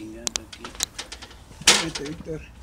chingando aquí. Víctor.